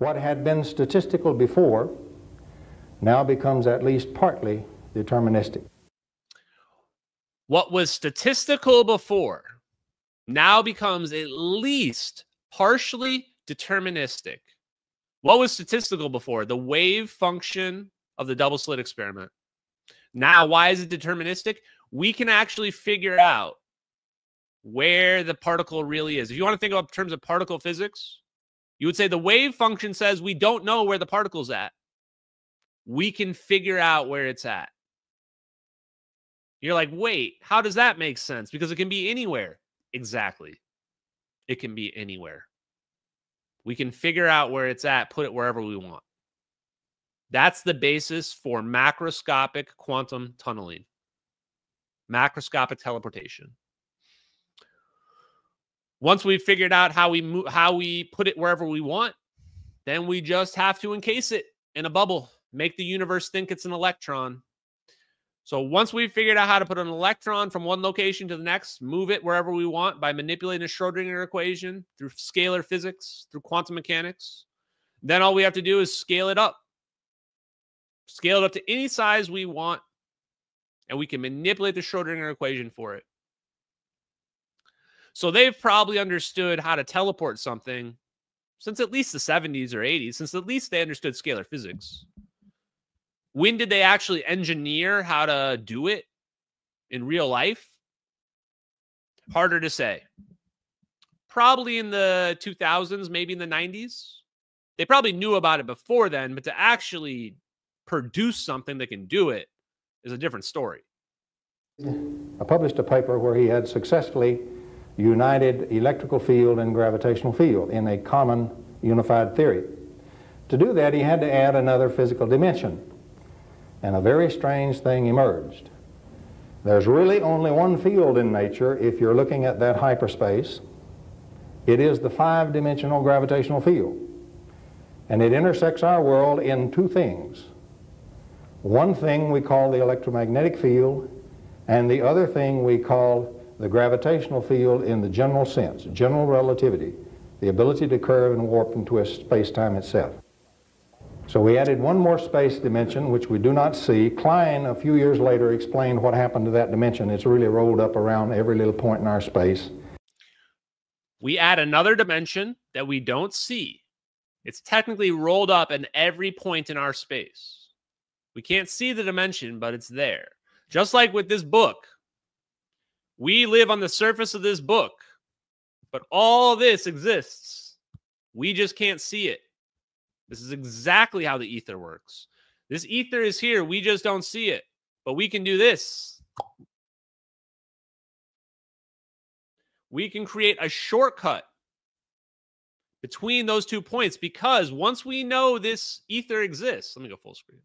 what had been statistical before now becomes at least partly deterministic. What was statistical before now becomes at least partially deterministic. What was statistical before? The wave function of the double slit experiment. Now, why is it deterministic? We can actually figure out where the particle really is. If you want to think about terms of particle physics, you would say the wave function says we don't know where the particle's at. We can figure out where it's at. You're like, wait, how does that make sense? Because it can be anywhere. Exactly. It can be anywhere. We can figure out where it's at, put it wherever we want. That's the basis for macroscopic quantum tunneling, macroscopic teleportation. Once we've figured out how we move, how we put it wherever we want, then we just have to encase it in a bubble, make the universe think it's an electron. So once we've figured out how to put an electron from one location to the next, move it wherever we want by manipulating a Schrodinger equation through scalar physics, through quantum mechanics, then all we have to do is scale it up. Scale it up to any size we want, and we can manipulate the Schrodinger equation for it. So they've probably understood how to teleport something since at least the 70s or 80s, since at least they understood scalar physics. When did they actually engineer how to do it in real life? Harder to say. Probably in the 2000s, maybe in the 90s. They probably knew about it before then, but to actually produce something that can do it is a different story. I published a paper where he had successfully united electrical field and gravitational field in a common unified theory. To do that, he had to add another physical dimension and a very strange thing emerged. There's really only one field in nature if you're looking at that hyperspace. It is the five-dimensional gravitational field. And it intersects our world in two things. One thing we call the electromagnetic field, and the other thing we call the gravitational field in the general sense, general relativity, the ability to curve and warp and twist space-time itself. So we added one more space dimension, which we do not see. Klein, a few years later, explained what happened to that dimension. It's really rolled up around every little point in our space. We add another dimension that we don't see. It's technically rolled up in every point in our space. We can't see the dimension, but it's there. Just like with this book, we live on the surface of this book, but all this exists. We just can't see it. This is exactly how the ether works. This ether is here. We just don't see it. But we can do this. We can create a shortcut between those two points because once we know this ether exists, let me go full screen.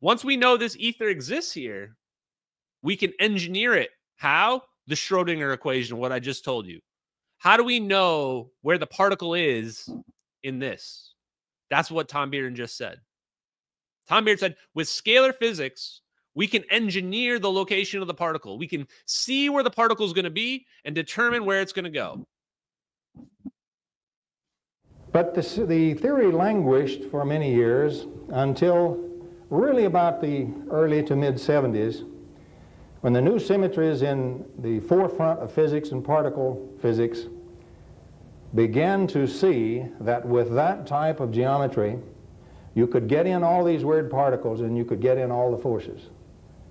Once we know this ether exists here, we can engineer it. How? The Schrodinger equation, what I just told you. How do we know where the particle is in this? That's what Tom Bearden just said. Tom Bearden said, with scalar physics, we can engineer the location of the particle. We can see where the particle is going to be and determine where it's going to go. But this, the theory languished for many years until really about the early to mid 70s when the new symmetries in the forefront of physics and particle physics began to see that with that type of geometry, you could get in all these weird particles and you could get in all the forces.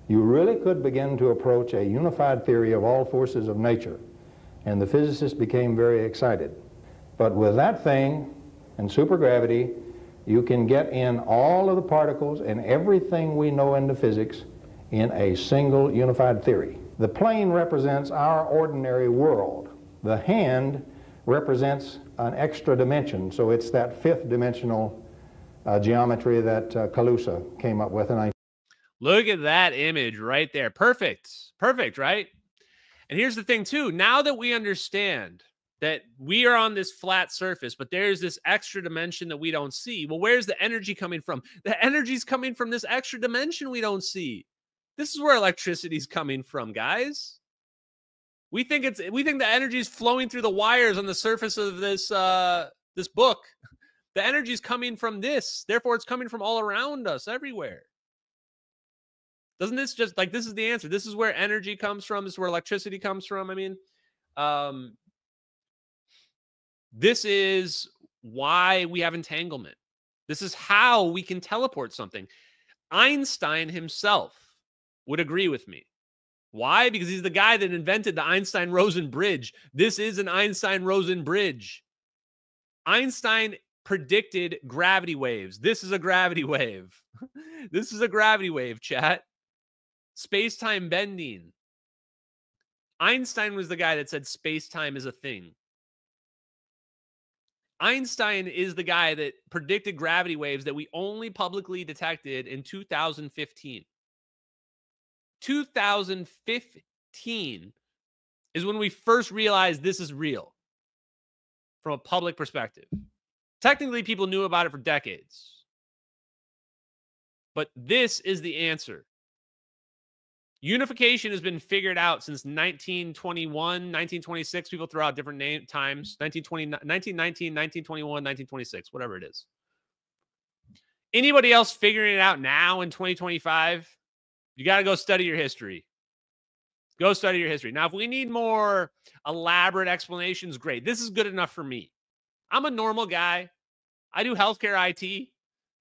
You really could begin to approach a unified theory of all forces of nature. And the physicists became very excited. But with that thing and supergravity, you can get in all of the particles and everything we know into physics in a single unified theory. The plane represents our ordinary world. The hand represents an extra dimension. So it's that fifth dimensional uh, geometry that uh, Kaluza came up with. And I look at that image right there. Perfect. Perfect, right? And here's the thing, too. Now that we understand that we are on this flat surface, but there's this extra dimension that we don't see. Well, where's the energy coming from? The energy's coming from this extra dimension we don't see. This is where electricity's coming from, guys. We think it's we think the energy is flowing through the wires on the surface of this uh this book. The energy is coming from this. Therefore, it's coming from all around us, everywhere. Doesn't this just like this is the answer? This is where energy comes from. This is where electricity comes from. I mean, um, this is why we have entanglement. This is how we can teleport something. Einstein himself would agree with me. Why? Because he's the guy that invented the Einstein Rosen bridge. This is an Einstein Rosen bridge. Einstein predicted gravity waves. This is a gravity wave. this is a gravity wave, chat. Space time bending. Einstein was the guy that said space time is a thing. Einstein is the guy that predicted gravity waves that we only publicly detected in 2015. 2015 is when we first realized this is real from a public perspective. Technically, people knew about it for decades. But this is the answer. Unification has been figured out since 1921, 1926. People throw out different name times 1920, 1919, 1921, 1926, whatever it is. Anybody else figuring it out now in 2025? You got to go study your history. Go study your history. Now, if we need more elaborate explanations, great. This is good enough for me. I'm a normal guy. I do healthcare IT.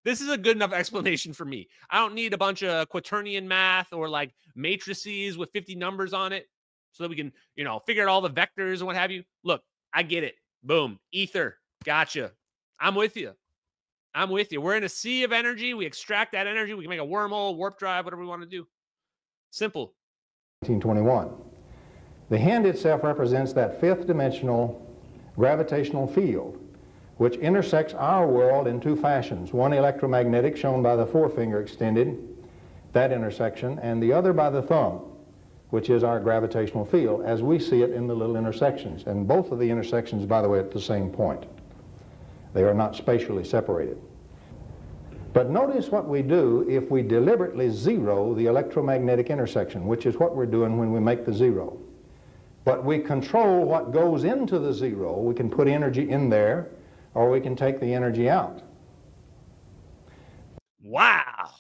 This is a good enough explanation for me. I don't need a bunch of quaternion math or like matrices with 50 numbers on it so that we can, you know, figure out all the vectors and what have you. Look, I get it. Boom. Ether. Gotcha. I'm with you. I'm with you. We're in a sea of energy. We extract that energy. We can make a wormhole, warp drive, whatever we want to do. Simple. 1921. The hand itself represents that fifth dimensional gravitational field which intersects our world in two fashions. One electromagnetic, shown by the forefinger extended, that intersection, and the other by the thumb, which is our gravitational field, as we see it in the little intersections. And both of the intersections, by the way, at the same point. They are not spatially separated. But notice what we do if we deliberately zero the electromagnetic intersection, which is what we're doing when we make the zero. But we control what goes into the zero. We can put energy in there, or we can take the energy out. Wow.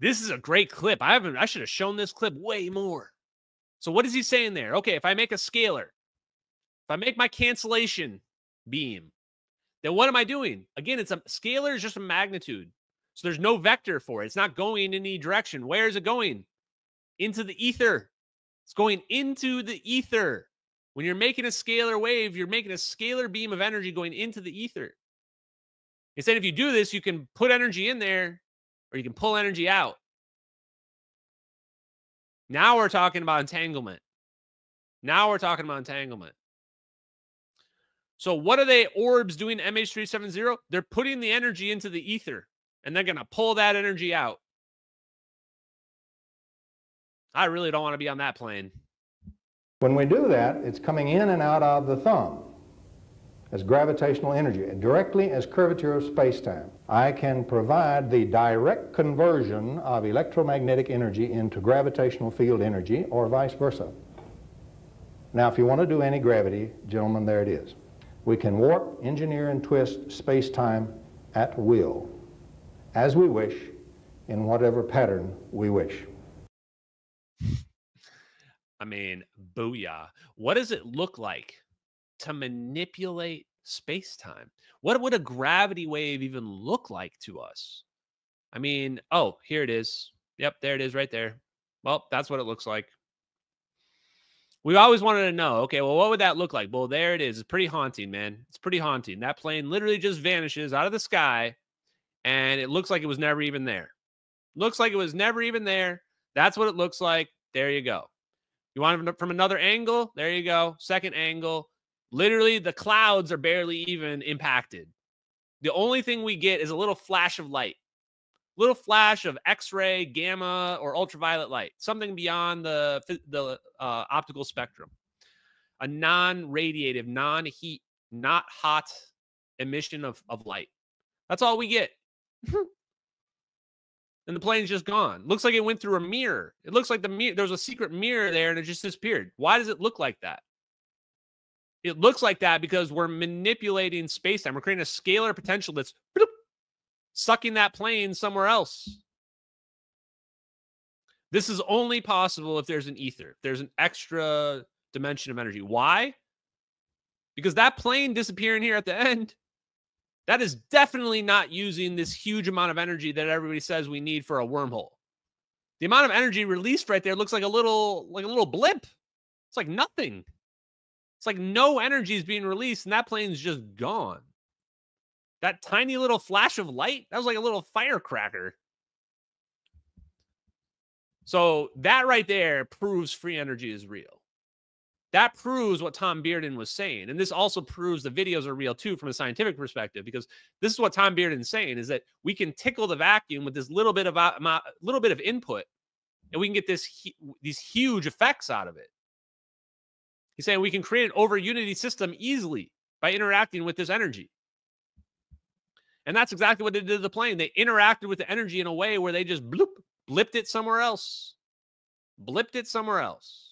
This is a great clip. I haven't I should have shown this clip way more. So what is he saying there? Okay, if I make a scalar, if I make my cancellation beam, then what am I doing? Again, it's a scalar is just a magnitude. So there's no vector for it. It's not going in any direction. Where is it going? Into the ether. It's going into the ether. When you're making a scalar wave, you're making a scalar beam of energy going into the ether. Instead, if you do this, you can put energy in there or you can pull energy out. Now we're talking about entanglement. Now we're talking about entanglement. So, what are they orbs doing MH370? They're putting the energy into the ether and they're going to pull that energy out. I really don't want to be on that plane. When we do that, it's coming in and out of the thumb as gravitational energy, directly as curvature of space-time. I can provide the direct conversion of electromagnetic energy into gravitational field energy or vice versa. Now, if you want to do anti-gravity, gentlemen, there it is. We can warp, engineer, and twist space-time at will, as we wish, in whatever pattern we wish. I mean, booyah. What does it look like to manipulate space time? What would a gravity wave even look like to us? I mean, oh, here it is. Yep, there it is right there. Well, that's what it looks like. We always wanted to know, okay, well, what would that look like? Well, there it is. It's pretty haunting, man. It's pretty haunting. That plane literally just vanishes out of the sky and it looks like it was never even there. Looks like it was never even there. That's what it looks like. There you go. You want it from another angle? There you go. Second angle. Literally, the clouds are barely even impacted. The only thing we get is a little flash of light, little flash of X-ray, gamma, or ultraviolet light, something beyond the the uh, optical spectrum. A non-radiative, non-heat, not hot emission of, of light. That's all we get. and the plane's just gone. Looks like it went through a mirror. It looks like the mirror, there was a secret mirror there and it just disappeared. Why does it look like that? it looks like that because we're manipulating space time. We're creating a scalar potential that's bloop, sucking that plane somewhere else. This is only possible if there's an ether, there's an extra dimension of energy. Why? Because that plane disappearing here at the end, that is definitely not using this huge amount of energy that everybody says we need for a wormhole. The amount of energy released right there looks like a little like a little blip. It's like nothing. It's like no energy is being released and that plane's just gone. That tiny little flash of light, that was like a little firecracker. So that right there proves free energy is real. That proves what Tom Bearden was saying. And this also proves the videos are real too from a scientific perspective, because this is what Tom Bearden's saying is that we can tickle the vacuum with this little bit of a little bit of input and we can get this these huge effects out of it. He's saying we can create an over unity system easily by interacting with this energy. And that's exactly what they did to the plane. They interacted with the energy in a way where they just bloop, blipped it somewhere else. Blipped it somewhere else.